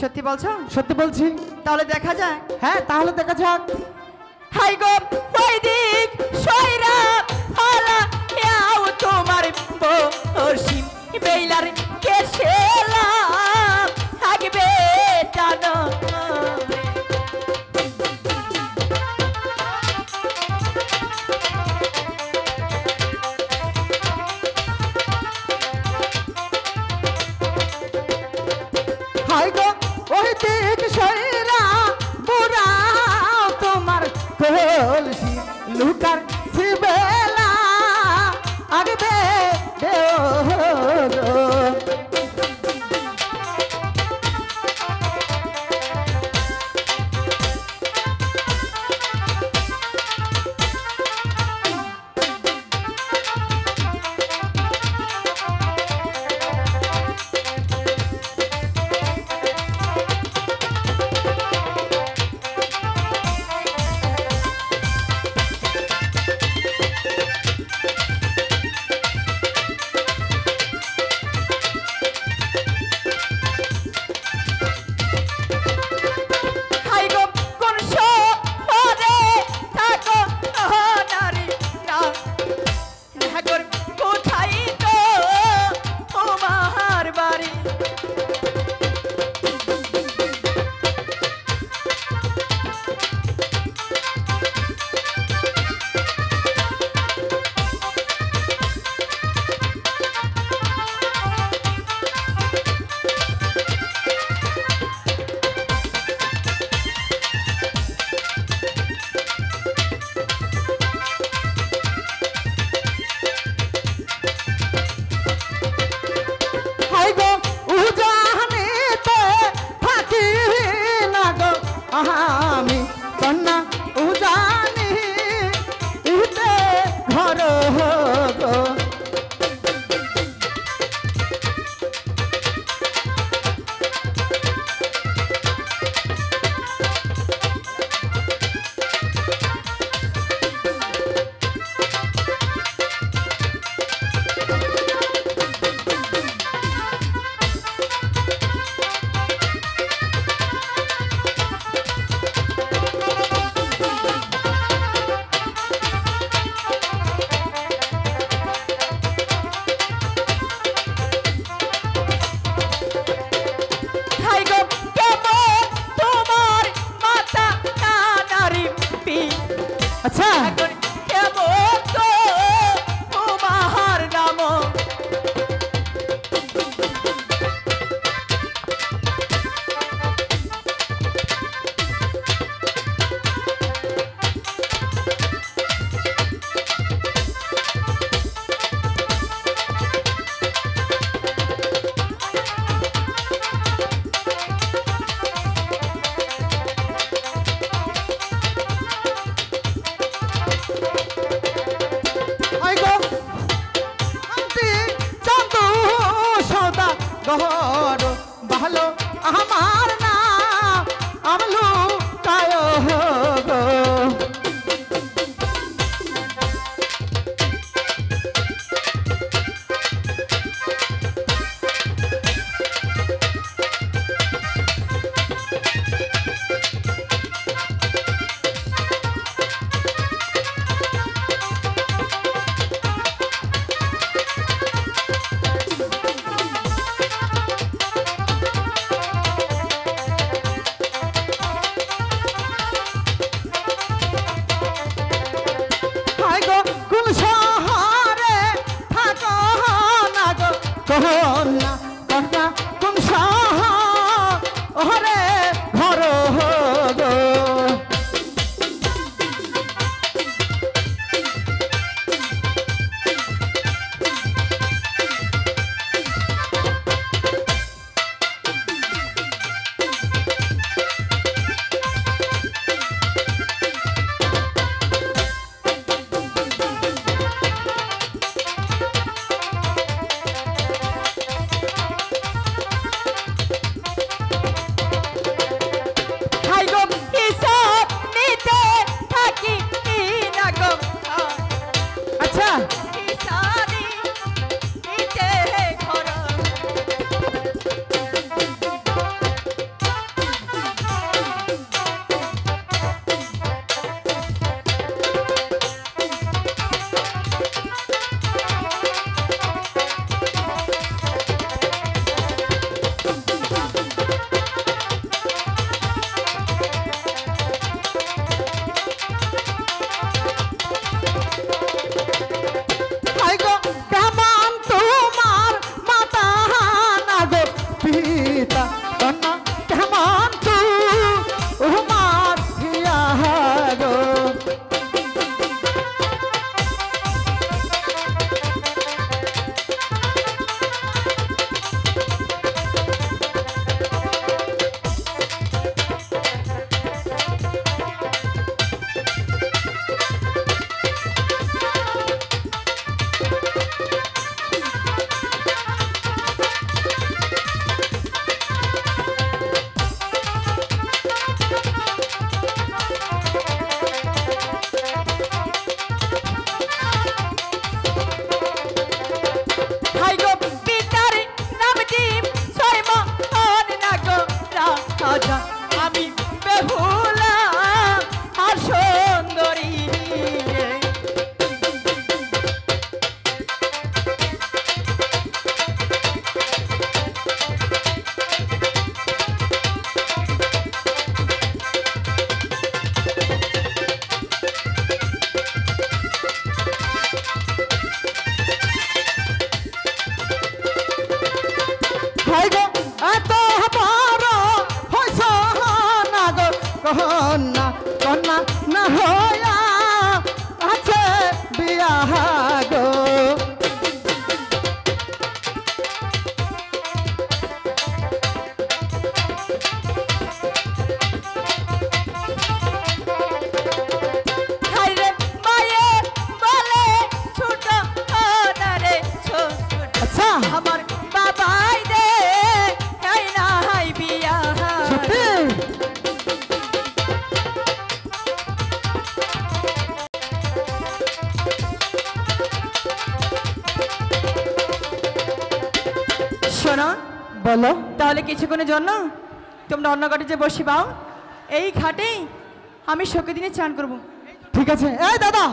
সত্যি বলছো? সত্যি বলছি। তাহলে দেখা যায় হ্যাঁ তাহলে দেখা যাক। হাই গো ওই দিক সৈরা হলা ইয়াও তোমার বসিম বেইলার কেশেলা থাকবে হাই গো lugar bonita, কন্যা কন্যা না বলো। তাহলে কিছুক্ষণের জন্য তোমরা অন্য ঘাটে যে বসে পাও এই ঘাটেই আমি শোকে দিনে চান করব। ঠিক আছে। এই দাদা!